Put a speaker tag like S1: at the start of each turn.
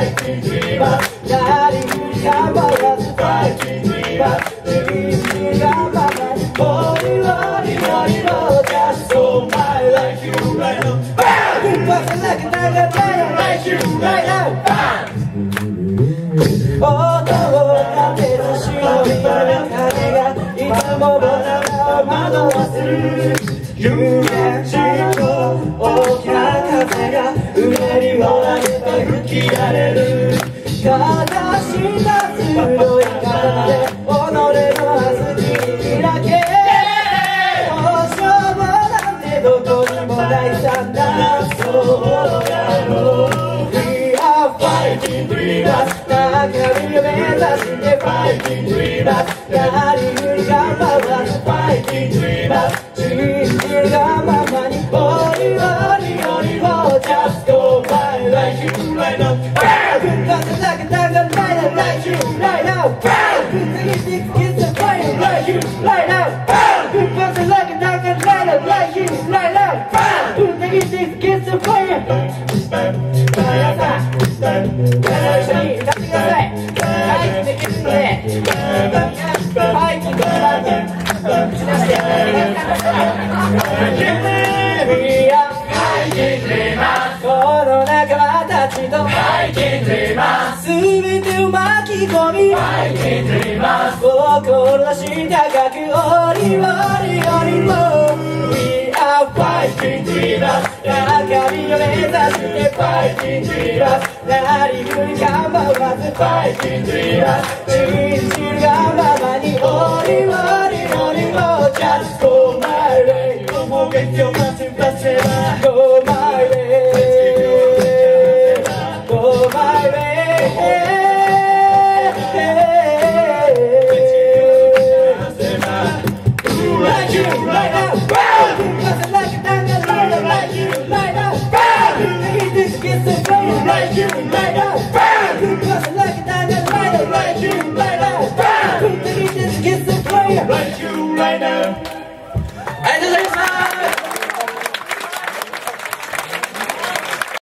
S1: I diva. Dari you right now. you right now. Oh. きられるただひたいので己の明日に開けようもなんてどこにもないさだそうだろう We are fighting dreamers 高を目指して fighting dreamers やり振りが回る fighting dreamers が It's a fire like you, light out. light up light fire. き込み愛にています心し高く折り折り折りも We are fighting dreamers 中身を目指して fighting dreamers なりふり構わず fighting dreamers 信じるがままに折り折り折りも Just go my way 思いを待つ場所は Go my way Thank you right And the